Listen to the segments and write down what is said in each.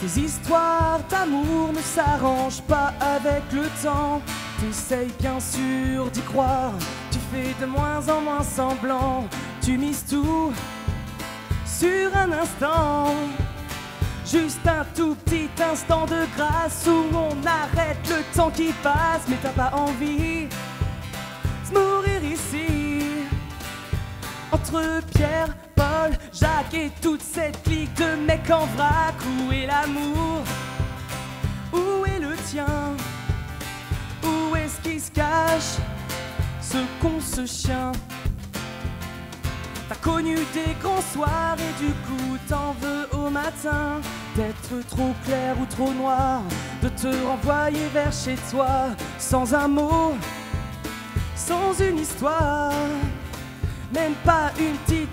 Tes histoires d'amour ne s'arrangent pas avec le temps. T'essayes bien sûr d'y croire, tu fais de moins en moins semblant. Tu mises tout sur un instant. Juste un tout petit instant de grâce où on arrête le temps qui passe, mais t'as pas envie de mourir ici. Entre Pierre, Jacques et toute cette clique de mecs en vrac, où est l'amour? Où est le tien? Où est-ce qu'il se cache? Ce con, ce chien. T'as connu des grands soirs et du coup t'en veux au matin D'être trop clair ou trop noir De te renvoyer vers chez toi Sans un mot, sans une histoire Même pas une petite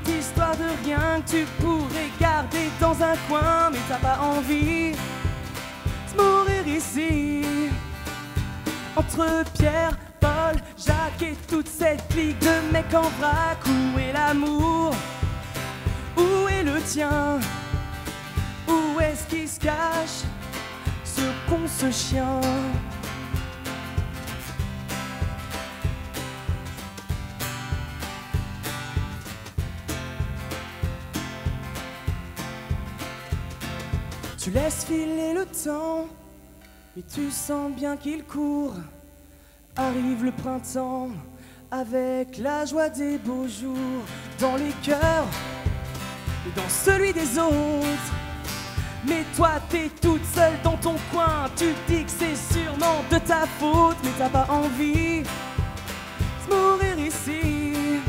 Que tu pourrais garder dans un coin Mais t'as pas envie de mourir ici. Entre Pierre, Paul, Jacques et toute cette clique de mecs en vrac Où est l'amour? Où est le tien? Où est-ce qu'il se cache? Ce con, ce chien Tu laisses filer le temps Et tu sens bien qu'il court Arrive le printemps avec la joie des beaux jours dans les cœurs et dans celui des autres. Mais toi, t'es toute seule dans ton coin. Tu dis que c'est sûrement de ta faute, mais t'as pas envie de mourir ici.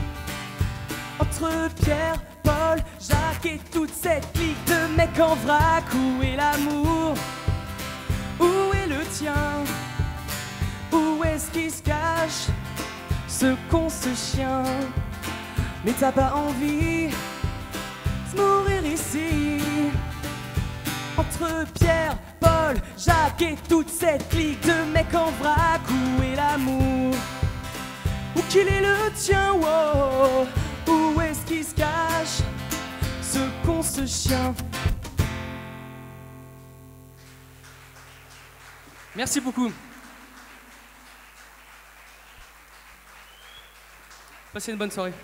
Entre Pierre, Paul, Jacques et toute cette clique de mecs en vrac, où est l'amour? Où est le tien? Où est-ce qu'il se cache Ce con, ce chien? Mais t'as pas envie de mourir ici. Entre Pierre, Paul, Jacques et toute cette clique de mecs en vrac. Où est l'amour? Où qu'il est le tien? Wow. Qu'il se cache Ce con, ce chien Merci beaucoup. Passez une bonne soirée.